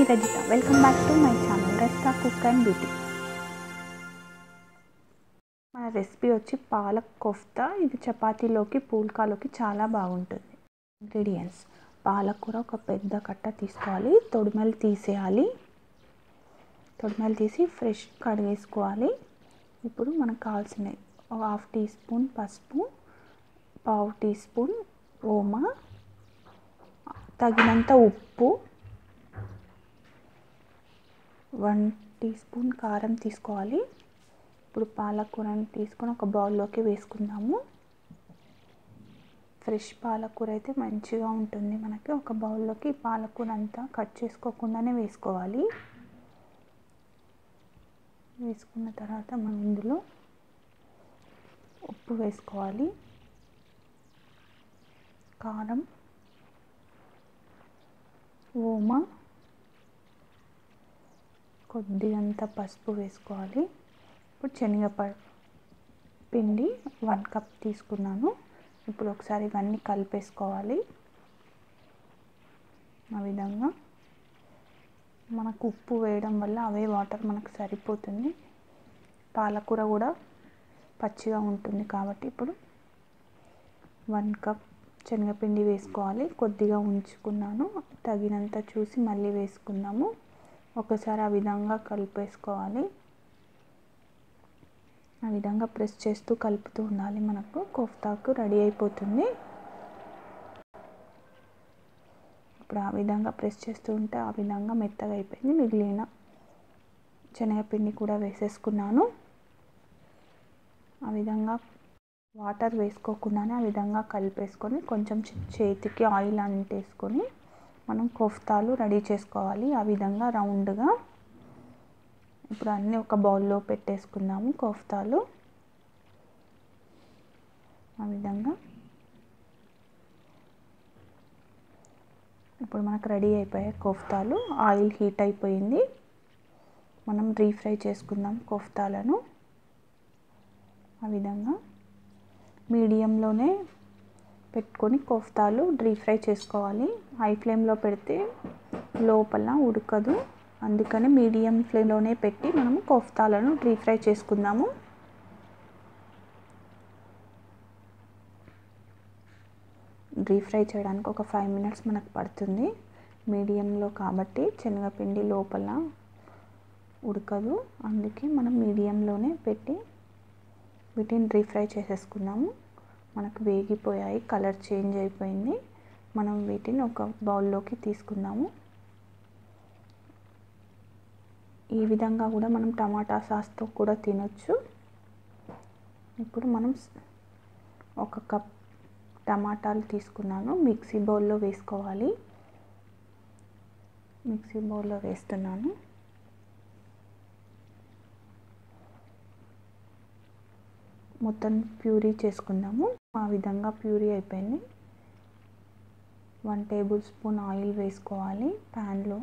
Me Rajitha welcome back to my channel Rajitha cook and beauty మన recipe వచ్చి పాలక్ కోఫ్తా. ఇది చపాతీలోకి పూల్కాలోకి చాలా బాగుంటుంది. ఇంగ్రీడియంట్స్ పాలకూర ఒక పెద్ద కట్ట తీసుకోవాలి. తొడిమలు తీసేయాలి. తొడిమలు తీసి ఫ్రెష్ కడిగేసుకోవాలి. ఇప్పుడు మనకు కావాల్సినవి హాఫ్ టీ స్పూన్ పసుపు పావు టీ స్పూన్ ఓమా తగినంత ఉప్పు వన్ టీ స్పూన్ కారం తీసుకోవాలి. ఇప్పుడు పాలకూరని తీసుకొని ఒక బౌల్లోకి వేసుకుందాము. ఫ్రెష్ పాలకూర అయితే మంచిగా ఉంటుంది మనకి. ఒక బౌల్లోకి పాలకూర అంతా కట్ చేసుకోకుండానే వేసుకోవాలి. వేసుకున్న తర్వాత మనం ఇందులో ఉప్పు వేసుకోవాలి. కారం ఓమా కొద్దిగంత పసుపు వేసుకోవాలి. ఇప్పుడు శనగప పిండి వన్ కప్ తీసుకున్నాను. ఇప్పుడు ఒకసారి ఇవన్నీ కలిపేసుకోవాలి. ఆ విధంగా మనకు ఉప్పు వేయడం వల్ల అవే వాటర్ మనకు సరిపోతుంది. పాలకూర కూడా పచ్చిగా ఉంటుంది కాబట్టి ఇప్పుడు వన్ కప్ శనగపిండి వేసుకోవాలి. కొద్దిగా ఉంచుకున్నాను. తగినంత చూసి మళ్ళీ వేసుకుందాము. ఒకసారి ఆ విధంగా కలిపేసుకోవాలి. ఆ విధంగా ప్రెస్ చేస్తూ కలుపుతూ ఉండాలి మనకు. కోఫ్తాకు రెడీ అయిపోతుంది. ఇప్పుడు ఆ విధంగా ప్రెస్ చేస్తూ ఉంటే ఆ విధంగా మెత్తగా అయిపోయింది మిగిలిన శనగపిండి కూడా వేసేసుకున్నాను. ఆ విధంగా వాటర్ వేసుకోకుండానే ఆ విధంగా కలిపేసుకొని కొంచెం చేతికి ఆయిల్ అంటేసుకొని మనం కోఫ్తాలు రెడీ చేసుకోవాలి. ఆ విధంగా రౌండ్గా ఇప్పుడు అన్నీ ఒక బౌల్లో పెట్టేసుకుందాము కోఫ్తాలు. ఆ విధంగా ఇప్పుడు మనకు రెడీ అయిపోయాయి కోఫ్తాలు. ఆయిల్ హీట్ అయిపోయింది. మనం రీఫ్రై చేసుకుందాం కోఫ్తాలను. ఆ విధంగా మీడియంలోనే పెట్టుకొని కోఫ్తాలు డీప్ ఫ్రై చేసుకోవాలి. హై ఫ్లేమ్లో పెడితే లోపల ఉడకదు. అందుకని మీడియం ఫ్లేమ్లోనే పెట్టి మనము కోఫ్తాలను డీప్ ఫ్రై చేసుకుందాము. డీప్ ఫ్రై చేయడానికి ఒక ఫైవ్ మినిట్స్ మనకు పడుతుంది. మీడియంలో కాబట్టి శనగపిండి లోపల ఉడకదు. అందుకే మనం మీడియంలోనే పెట్టి వీటిని డీప్ ఫ్రై చేసేసుకున్నాము మనకు వేగిపోయాయి కలర్ చేంజ్ అయిపోయింది. మనం వీటిని ఒక బౌల్లోకి తీసుకుందాము. ఈ విధంగా కూడా మనం టమాటా సాస్తో కూడా తినొచ్చు. ఇప్పుడు మనం ఒక కప్ టమాటాలు తీసుకున్నాను. మిక్సీ బౌల్లో వేసుకోవాలి. మిక్సీ బౌల్లో వేస్తున్నాను. మొత్తం ప్యూరీ చేసుకుందాము. ఆ విధంగా ప్యూరీ అయిపోయింది. వన్ టేబుల్ స్పూన్ ఆయిల్ వేసుకోవాలి ప్యాన్లో.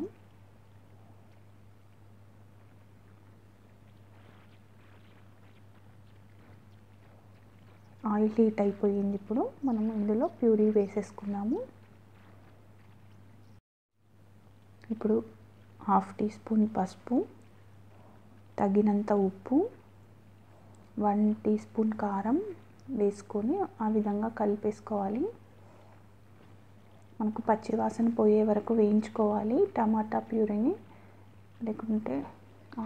ఆయిల్ హీట్ అయిపోయింది ఇప్పుడు. మనం ఇందులో ప్యూరీ వేసేసుకున్నాము ఇప్పుడు హాఫ్ టీ స్పూన్ పసుపు తగినంత ఉప్పు వన్ టీ స్పూన్ కారం వేసుకొని ఆ విధంగా కలిపేసుకోవాలి. మనకు పచ్చివాసన పోయే వరకు వేయించుకోవాలి. టమాటా ప్యూరీని లేకుంటే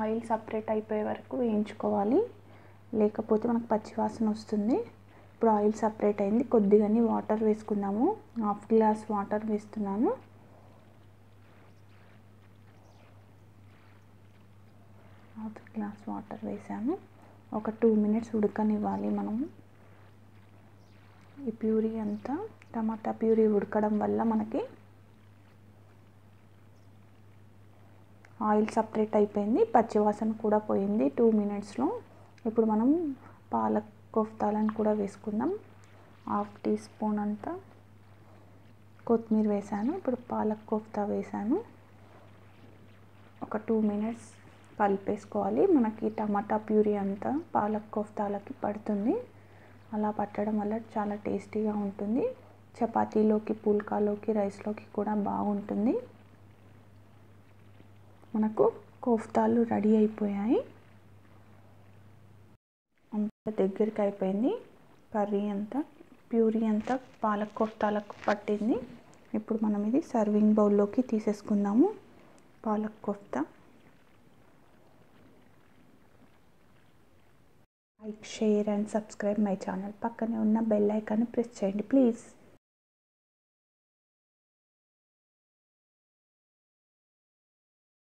ఆయిల్ సపరేట్ అయిపోయే వరకు వేయించుకోవాలి. లేకపోతే మనకు పచ్చివాసన వస్తుంది. ఇప్పుడు ఆయిల్ సపరేట్ అయింది. కొద్దిగాని వాటర్ వేసుకుందాము. హాఫ్ గ్లాస్ వాటర్ వేస్తున్నాను. హాఫ్ గ్లాస్ వాటర్ వేసాను. ఒక టూ మినిట్స్ ఉడకనివ్వాలి మనం ఈ ప్యూరీ అంతా టమాటా ప్యూరీ ఉడకడం వల్ల మనకి ఆయిల్ సపరేట్ అయిపోయింది పచ్చివాసన కూడా పోయింది టూ మినిట్స్లో. ఇప్పుడు మనం పాలక్ కోఫ్తాలను కూడా వేసుకుందాం. హాఫ్ టీ స్పూన్ అంతా కొత్తిమీర వేసాను ఇప్పుడు పాలక్ కోఫ్తా వేసాను. ఒక టూ మినిట్స్ కలిపేసుకోవాలి. మనకి టమాటా ప్యూరీ అంతా పాలక్ కోఫ్తాలకి పడుతుంది. అలా పట్టడం వల్ల చాలా టేస్టీగా ఉంటుంది. చపాతీలోకి పుల్కాలోకి రైస్లోకి కూడా బాగుంటుంది. మనకు కోఫ్తాలు రెడీ అయిపోయాయి. అంత దగ్గరికి అయిపోయింది. కర్రీ అంతా ప్యూరీ అంతా పాలక్ కోఫ్తాలకు పట్టింది. ఇప్పుడు మనం ఇది సర్వింగ్ బౌల్లోకి తీసేసుకుందాము. Palak kofta. Like share and subscribe my channel. పక్కనే ఉన్న బెల్ ఐకాన్ని ప్రెస్ చేయండి ప్లీజ్.